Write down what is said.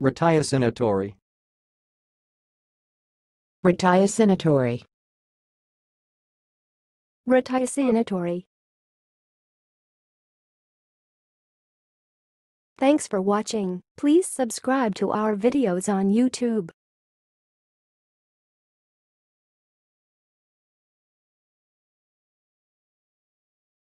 Retiocinatory. Retiocinatory. Retiocinatory. Thanks for watching. Please subscribe to our videos on YouTube.